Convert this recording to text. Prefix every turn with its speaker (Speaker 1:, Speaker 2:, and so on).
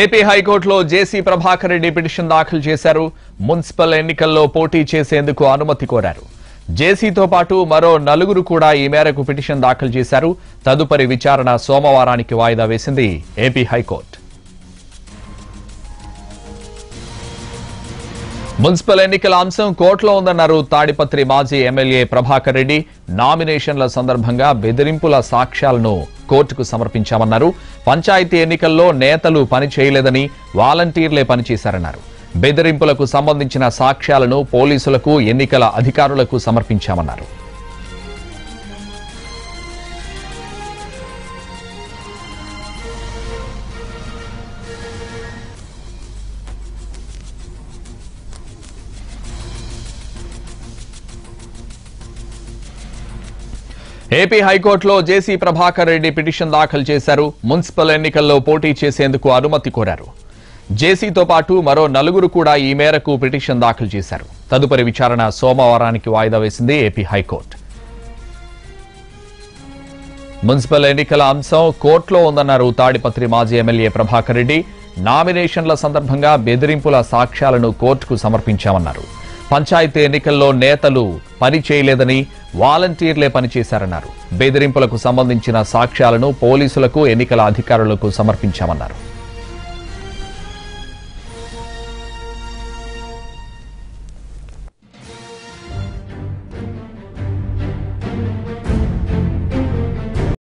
Speaker 1: AP హైకోర్టులో JC Prabhakar Reddy petition దాఖలు చేశారు. మున్సిపల్ ఎన్నికల్లో పోటీ చేసేందుకు అనుమతి కోరారు. జేసీతో పాటు మరో నలుగురు కూడా ఈ మేరకు పిటిషన్ దాఖలు చేశారు. తదుపరి విచారణ సోమవారానికి వాయిదా వేసింది ఏపీ హైకోర్టు. మున్సిపల్ ఎన్నికల అంశం కోర్టులో ఉందన్నారు తాడిపత్రి మాజీ ఎమ్మెల్యే ప్రభాకర్ రెడ్డి. నామినేషన్ల సందర్భంగా బెదిరింపుల సాక్ష్యాలను కోర్టుకు సమర్పించామన్నారు. పంచాయతీ ఎన్నికల్లో నేతలు పని చేయలేదని వాలంటీర్లే పనిచేశారన్నారు బెదిరింపులకు సంబంధించిన సాక్ష్యాలను పోలీసులకు ఎన్నికల అధికారులకు సమర్పించామన్నారు. ఏపీ హైకోర్టులో జేసీ ప్రభాకర్ రెడ్డి పిటిషన్ దాఖలు చేశారు. మున్సిపల్ ఎన్నికల్లో పోటీ చేసేందుకు అనుమతి కోరారు. జేసీతో పాటు మరో నలుగురు కూడా ఈ మేరకు పిటిషన్ దాఖలు చేశారు. తదుపరి విచారణ సోమవారానికి వాయిదా వేసింది ఏపీ హైకోర్టు. మున్సిపల్ ఎన్నికల అంశం కోర్టులో ఉందన్నారు తాడిపత్రి మాజీ ఎమ్మెల్యే ప్రభాకర్ రెడ్డి. నామినేషన్ల సందర్భంగా బెదిరింపుల సాక్ష్యాలను కోర్టుకు సమర్పించామన్నారు. పంచాయతీ ఎన్నికల్లో నేతలు పని చేయలేదని వాలంటీర్లే పనిచేశారన్నారు బెదిరింపులకు సంబంధించిన సాక్ష్యాలను పోలీసులకు ఎన్నికల అధికారులకు సమర్పించామన్నారు.